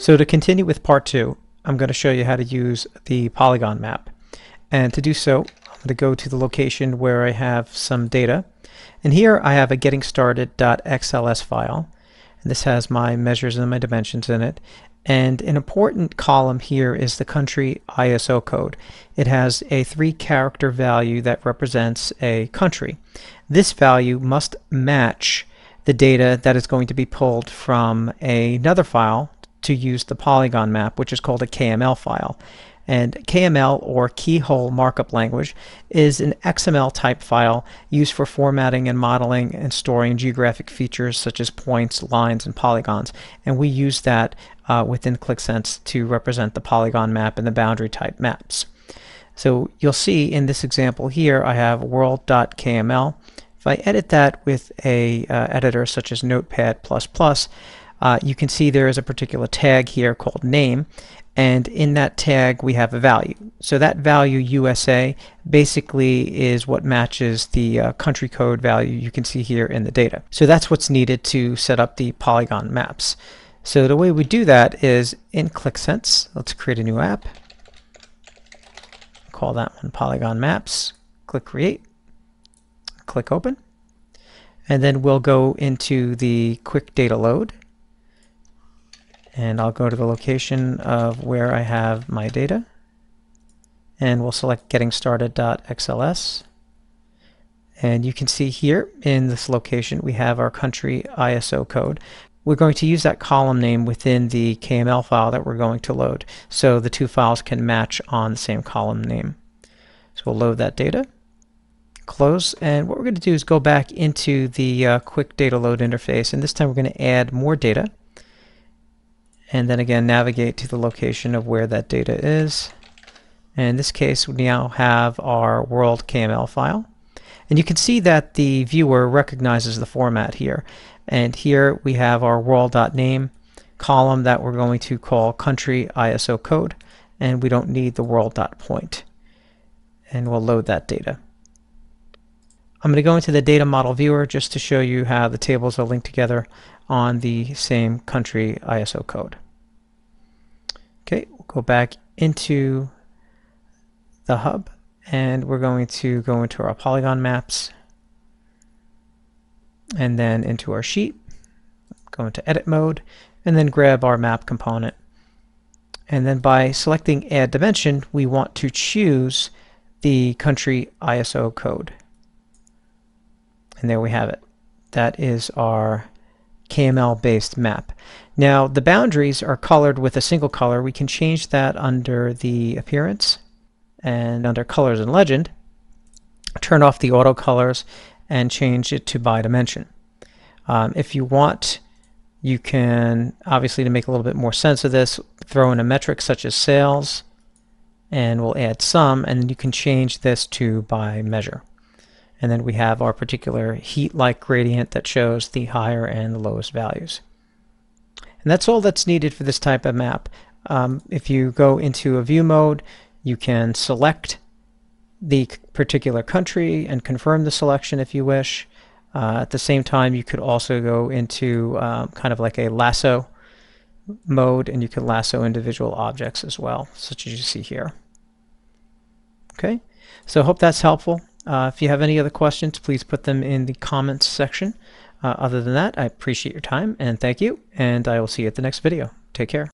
So to continue with part two, I'm going to show you how to use the polygon map. And to do so, I'm going to go to the location where I have some data. And here I have a getting started.xls file. And this has my measures and my dimensions in it. And an important column here is the country ISO code. It has a three character value that represents a country. This value must match the data that is going to be pulled from another file to use the polygon map, which is called a KML file. And KML, or Keyhole Markup Language, is an XML type file used for formatting and modeling and storing geographic features such as points, lines, and polygons. And we use that uh, within Qlik Sense to represent the polygon map and the boundary type maps. So you'll see in this example here, I have world.kml. If I edit that with a uh, editor such as Notepad++, uh, you can see there is a particular tag here called name and in that tag we have a value. So that value USA basically is what matches the uh, country code value you can see here in the data. So that's what's needed to set up the polygon maps. So the way we do that is in Qlik Sense, let's create a new app. Call that one Polygon Maps. Click Create. Click Open. And then we'll go into the Quick Data Load and I'll go to the location of where I have my data and we'll select getting started.xls and you can see here in this location we have our country ISO code. We're going to use that column name within the KML file that we're going to load so the two files can match on the same column name. So we'll load that data, close, and what we're going to do is go back into the uh, quick data load interface and this time we're going to add more data and then again navigate to the location of where that data is. And in this case, we now have our world KML file. And you can see that the viewer recognizes the format here. And here we have our world.name column that we're going to call country ISO code. And we don't need the world.point. And we'll load that data. I'm going to go into the data model viewer just to show you how the tables are linked together on the same country ISO code. Okay, we'll go back into the hub and we're going to go into our polygon maps and then into our sheet, go into edit mode, and then grab our map component. And then by selecting add dimension, we want to choose the country ISO code. And there we have it. That is our KML-based map. Now the boundaries are colored with a single color. We can change that under the appearance and under colors and legend. Turn off the auto colors and change it to by dimension. Um, if you want, you can obviously to make a little bit more sense of this, throw in a metric such as sales and we'll add some and you can change this to by measure. And then we have our particular heat-like gradient that shows the higher and the lowest values. And that's all that's needed for this type of map. Um, if you go into a view mode, you can select the particular country and confirm the selection if you wish. Uh, at the same time, you could also go into um, kind of like a lasso mode and you can lasso individual objects as well, such as you see here. Okay, so hope that's helpful. Uh, if you have any other questions, please put them in the comments section. Uh, other than that, I appreciate your time and thank you, and I will see you at the next video. Take care.